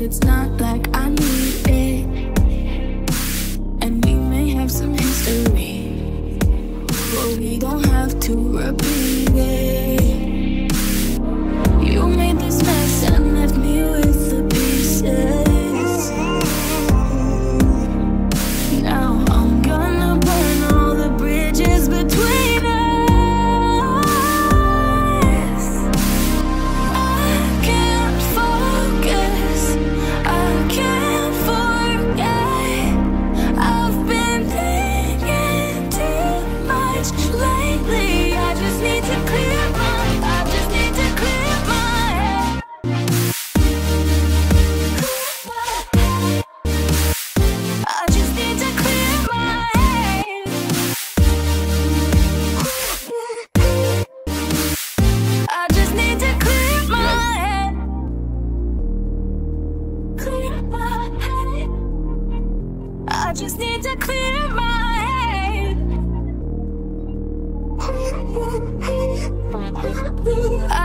but it's not like I need it. And we may have some history, but we don't have to repeat.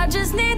I just need